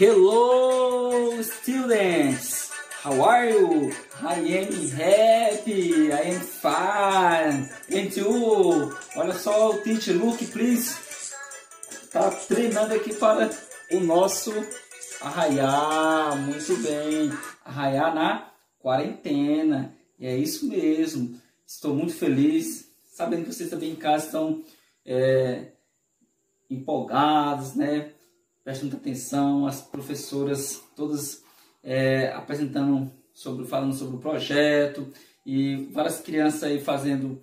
Hello, students. How are you? I am happy. I am fine. And you? Olha só o teacher. Look, please. Tá treinando aqui para o nosso arraiar. Muito bem. Arraiar na quarentena. E é isso mesmo. Estou muito feliz. Sabendo que vocês também em casa estão é, empolgados, né? Prestando atenção, as professoras todas é, apresentando, sobre, falando sobre o projeto e várias crianças aí fazendo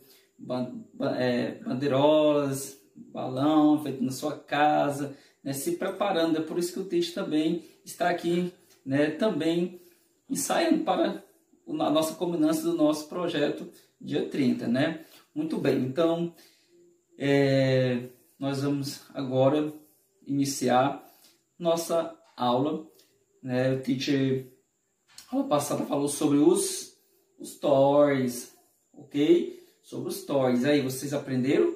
é, bandeirolas, balão feito na sua casa, né, se preparando. É por isso que o texto também está aqui, né, também ensaiando para a nossa combinância do nosso projeto dia 30, né? Muito bem, então é, nós vamos agora iniciar nossa aula. Né? O teacher, aula passada, falou sobre os, os toys, ok? Sobre os toys. Aí, vocês aprenderam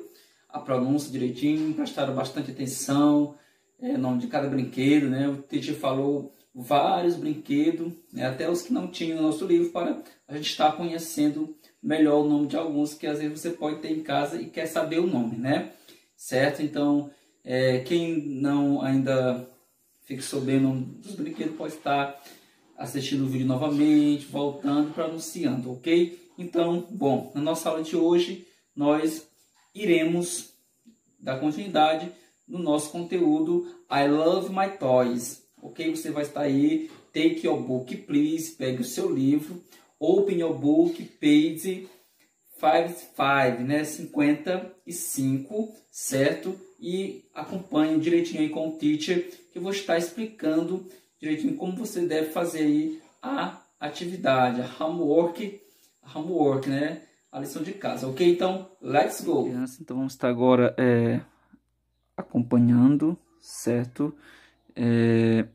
a pronúncia direitinho, prestaram bastante atenção, é, nome de cada brinquedo, né? O teacher falou vários brinquedos, né? até os que não tinham no nosso livro, para a gente estar conhecendo melhor o nome de alguns que às vezes você pode ter em casa e quer saber o nome, né? Certo? Então, é, quem não ainda fique sabendo dos brinquedos, pode estar assistindo o vídeo novamente, voltando para anunciando, ok? Então, bom, na nossa aula de hoje, nós iremos dar continuidade no nosso conteúdo I Love My Toys, ok? Você vai estar aí, take your book, please, pegue o seu livro, open your book, page 55, né? 55, certo? E acompanhe direitinho aí com o teacher, que eu vou estar explicando direitinho como você deve fazer aí a atividade, a homework, a homework, né? A lição de casa, ok? Então, let's go! Então, vamos estar agora é, acompanhando, certo? É,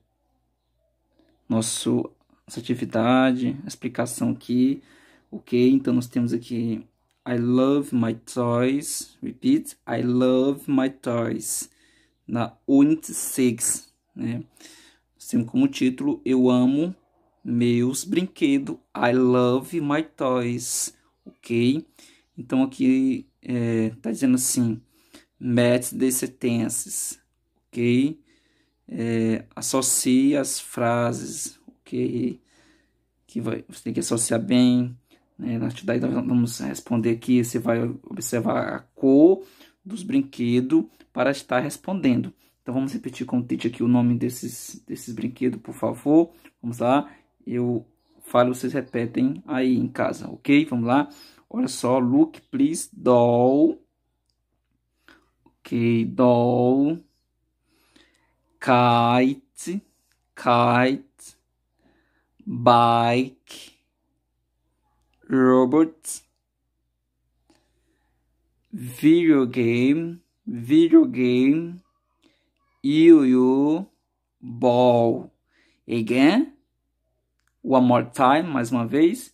nosso, nossa atividade, explicação aqui, ok? Então, nós temos aqui I love my toys. Repeat. I love my toys. Na Unit 6, né? Temos como título Eu amo meus brinquedos. I love my toys. Ok? Então aqui é, tá dizendo assim: match the sentences. Ok? É, associe as frases. Ok? Que vai, você tem que associar bem né? Na atividade vamos responder aqui, você vai observar a cor dos brinquedos para estar respondendo. Então vamos repetir com o Tite aqui o nome desses, desses brinquedos, por favor. Vamos lá, eu falo, vocês repetem aí em casa, ok? Vamos lá. Olha só, look, please, doll. Ok, doll. Kite, kite. Bike robot video game. Video game. Yo-yo ball. Again. One more time mais uma vez.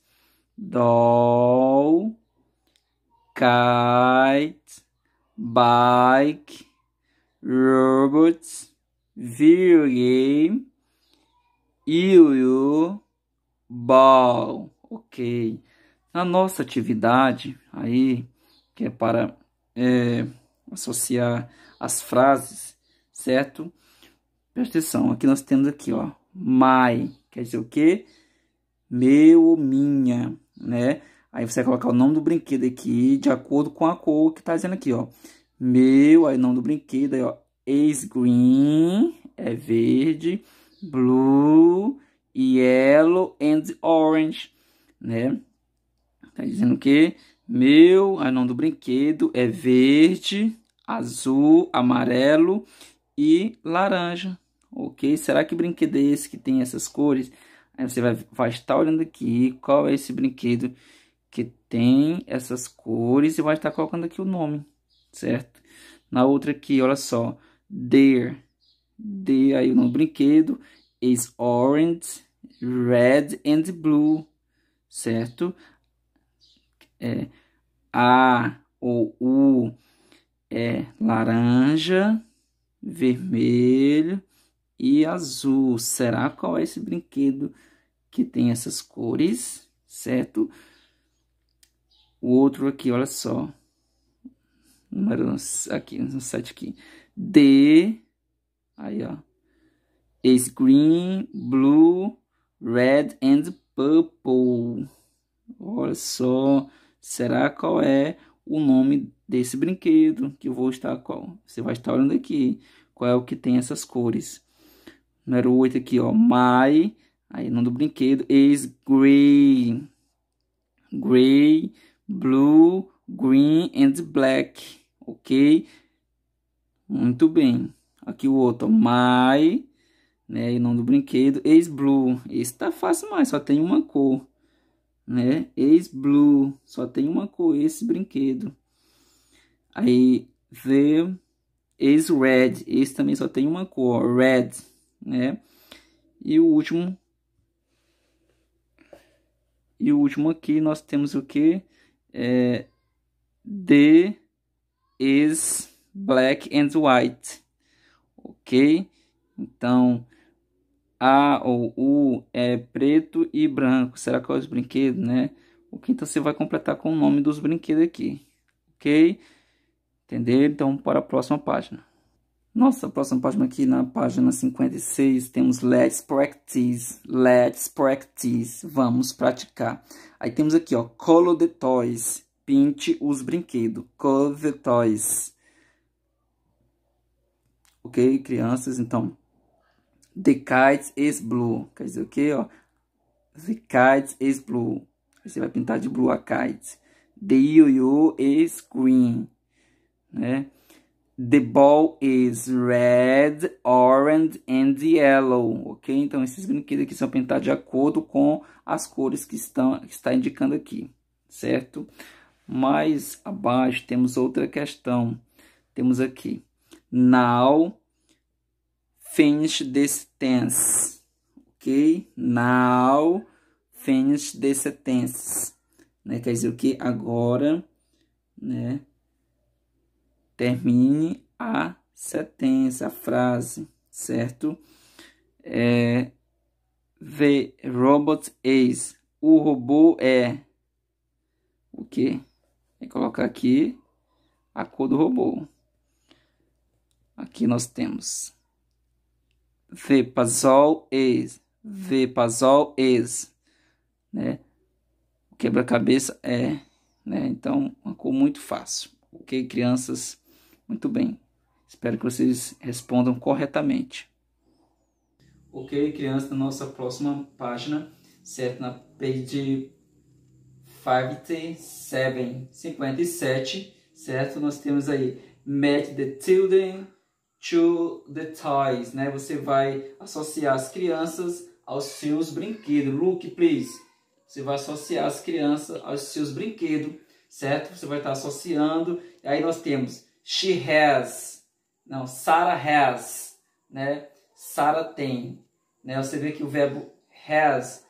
Doll. Kite. Bike. Robots. Video game. Yo-yo ball. Ok na nossa atividade aí, que é para é, associar as frases, certo? Presta atenção, aqui nós temos aqui, ó, my, quer dizer o quê? Meu ou minha, né? Aí você vai colocar o nome do brinquedo aqui de acordo com a cor que tá dizendo aqui, ó. Meu, aí nome do brinquedo, aí, ó, is green, é verde, blue, yellow and orange, né? Tá dizendo que meu, a nome do brinquedo é verde, azul, amarelo e laranja. Ok? Será que brinquedo é esse que tem essas cores? Aí você vai, vai estar olhando aqui qual é esse brinquedo que tem essas cores e vai estar colocando aqui o nome, certo? Na outra aqui, olha só, there, there aí o nome do brinquedo is orange, red and blue, certo? É A ou U é laranja, vermelho e azul. Será qual é esse brinquedo que tem essas cores, certo? O outro aqui, olha só. Número aqui, no site aqui. D, aí ó. Is green, blue, red and purple. Olha só, será qual é o nome desse brinquedo que eu vou estar qual? Você vai estar olhando aqui, qual é o que tem essas cores. Número 8 aqui, ó, my, aí nome do brinquedo is gray. Gray, blue, green and black. OK? Muito bem. Aqui o outro, my, né, e nome do brinquedo is blue. Esse tá fácil mais, só tem uma cor né? Ace Blue, só tem uma cor esse brinquedo. Aí The Ace Red, esse também só tem uma cor, Red, né? E o último e o último aqui nós temos o que? É, The is black and white, ok? Então a ou U é preto e branco. Será que é os brinquedos, né? O que então você vai completar com o nome dos brinquedos aqui. Ok? Entendeu? Então, para a próxima página. Nossa, próxima página aqui na página 56 temos Let's Practice. Let's Practice. Vamos praticar. Aí temos aqui, ó, Color the Toys. Pinte os brinquedos. Color the Toys. Ok, crianças? Então, The kite is blue. Quer dizer o quê? Ó? The kite is blue. Você vai pintar de blue a kite. The yo-yo is green. Né? The ball is red, orange and yellow. Ok? Então, esses brinquedos aqui são pintados de acordo com as cores que, estão, que está indicando aqui. Certo? Mais abaixo temos outra questão. Temos aqui. Now finish this tense. Ok? Now finish this tense. Né? Quer dizer o que? Agora, né? Termine a sentença, a frase, certo? É, the robot is. O robô é. O que? Vou colocar aqui a cor do robô. Aqui nós temos Puzzle is. Puzzle is. Né? O quebra-cabeça é. Né? Então, uma cor muito fácil. Ok, crianças? Muito bem. Espero que vocês respondam corretamente. Ok, crianças, na nossa próxima página, certo? Na page 57, 57, certo? Nós temos aí Met the children to the toys, né? Você vai associar as crianças aos seus brinquedos. Look, please. Você vai associar as crianças aos seus brinquedos, certo? Você vai estar associando. E aí nós temos she has, não, Sarah has, né? Sarah tem, né? Você vê que o verbo has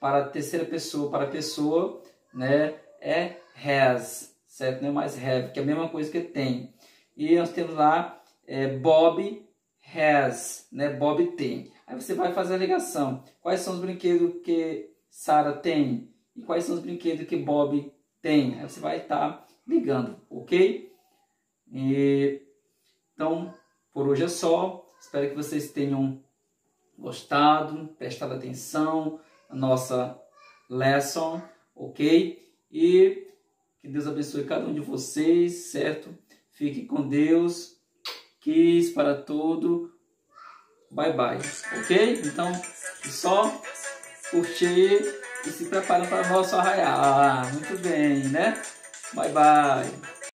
para a terceira pessoa, para a pessoa, né? É has, certo? Não é mais have, que é a mesma coisa que tem. E nós temos lá é, Bob has, né? Bob tem. Aí você vai fazer a ligação. Quais são os brinquedos que Sara tem? E quais são os brinquedos que Bob tem? Aí você vai estar tá ligando, ok? E, então, por hoje é só. Espero que vocês tenham gostado, prestado atenção na nossa lesson, ok? E que Deus abençoe cada um de vocês, certo? Fique com Deus. Kiss para tudo. Bye bye. Ok? Então, só curtir e se preparando para o nosso arraial. Muito bem, né? Bye bye.